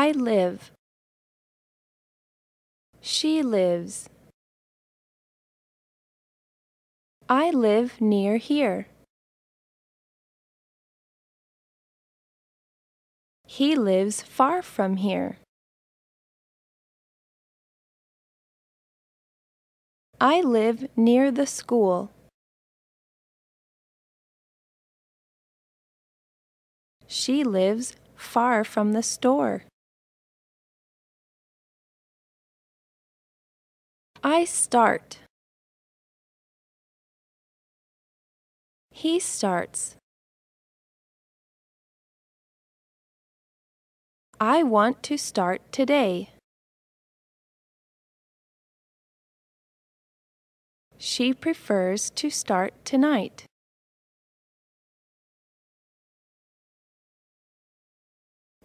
I live. She lives. I live near here. He lives far from here. I live near the school. She lives far from the store. I start. He starts. I want to start today. She prefers to start tonight.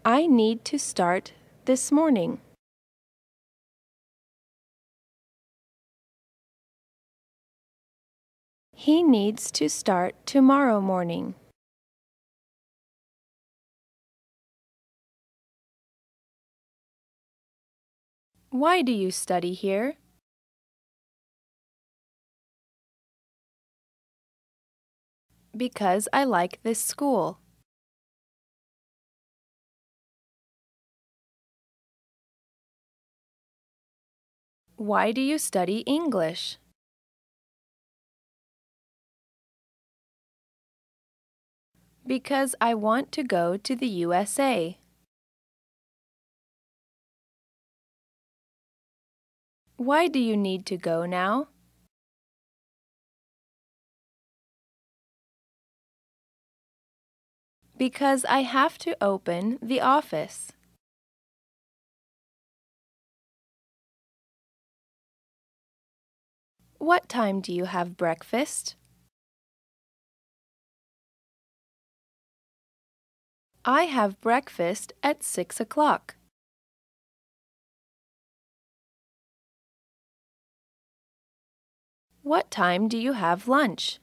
I need to start this morning. He needs to start tomorrow morning. Why do you study here? Because I like this school. Why do you study English? Because I want to go to the USA. Why do you need to go now? Because I have to open the office. What time do you have breakfast? I have breakfast at six o'clock. What time do you have lunch?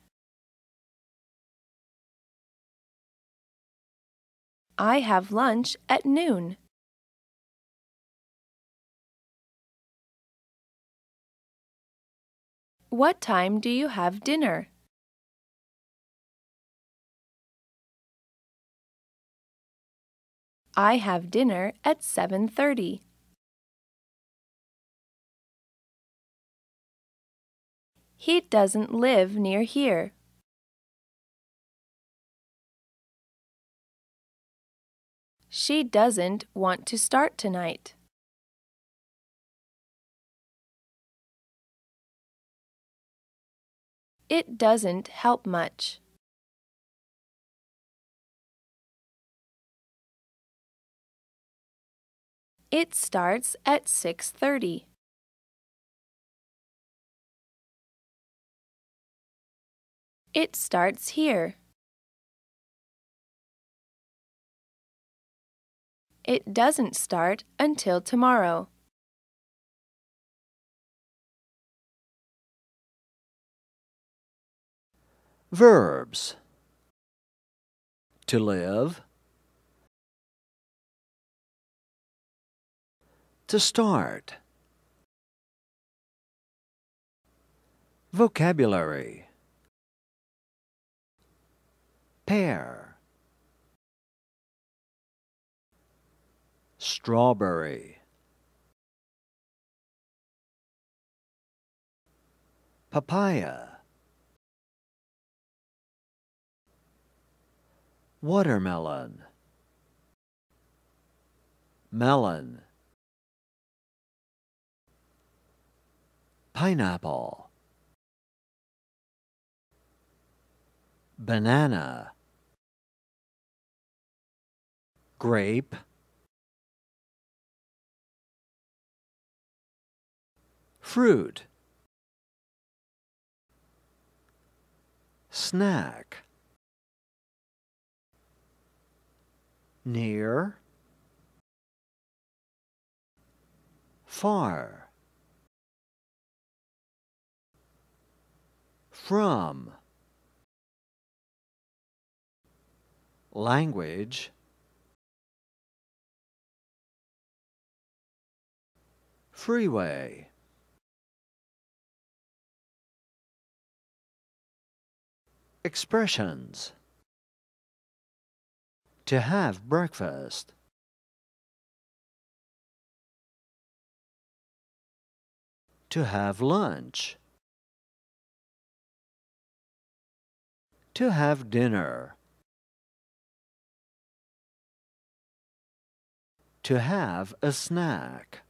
I have lunch at noon. What time do you have dinner? I have dinner at 7:30. He doesn't live near here. She doesn't want to start tonight. It doesn't help much. It starts at 6:30. It starts here. It doesn't start until tomorrow. Verbs To live, to start. Vocabulary. Pear. Strawberry. Papaya. Watermelon. Melon Pineapple. Banana. Grape. Fruit. Snack. Near. Far From Language freeway. Expressions To have breakfast. To have lunch. To have dinner. To have a snack.